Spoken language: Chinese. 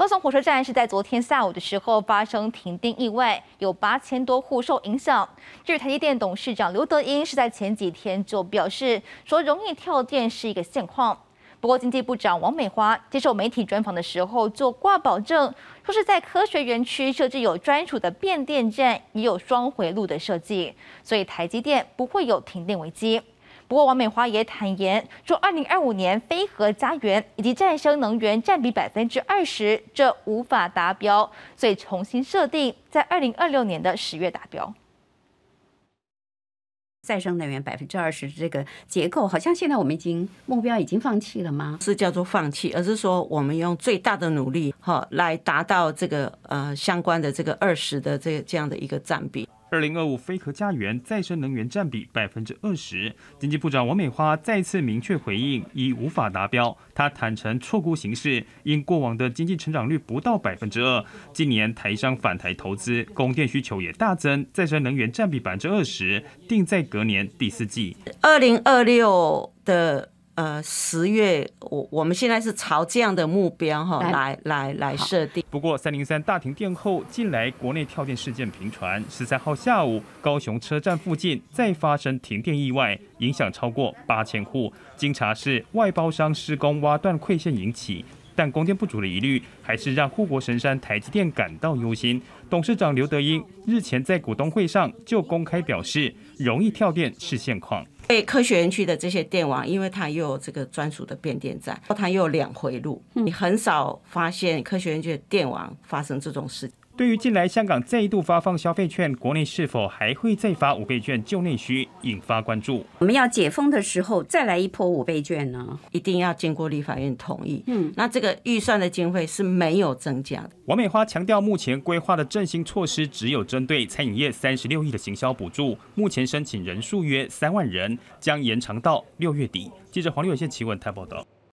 高雄火车站是在昨天下午的时候发生停电意外，有八千多户受影响。至于台积电董事长刘德英是在前几天就表示说，容易跳电是一个现况。不过，经济部长王美花接受媒体专访的时候就挂保证，说是在科学园区设置有专属的变电站，也有双回路的设计，所以台积电不会有停电危机。不过，王美花也坦言说，二零二五年飞核家园以及再生能源占比百分之二十，这无法达标，所以重新设定在二零二六年的十月达标。再生能源百分之二十这个结构，好像现在我们已经目标已经放弃了吗？是叫做放弃，而是说我们用最大的努力哈来达到这个呃相关的这个二十的这这样的一个占比。二零二五飞核家园再生能源占比百分之二十，经济部长王美花再次明确回应，已无法达标。他坦诚错估形势，因过往的经济成长率不到百分之二，今年台商返台投资，供电需求也大增，再生能源占比百分之二十，定在隔年第四季。二零二六的。呃，十月，我我们现在是朝这样的目标哈来来来设定。不过，三零三大停电后，近来国内跳电事件频传。十三号下午，高雄车站附近再发生停电意外，影响超过八千户。经查是外包商施工挖断馈线引起，但供电不足的疑虑还是让护国神山台积电感到忧心。董事长刘德英日前在股东会上就公开表示，容易跳电是现况。对科学园区的这些电网，因为它又有这个专属的变电站，它又有两回路，你很少发现科学园区的电网发生这种事。对于近来香港再度发放消费券，国内是否还会再发五倍券救内需，引发关注。我们要解封的时候再来一波五倍券呢？一定要经过立法院同意。嗯，那这个预算的经费是没有增加的。王美花强调，目前规划的振兴措施只有针对餐饮业三十六亿的行销补助，目前申请人数约三万人，将延长到六月底。记者黄立伟线奇闻台报道。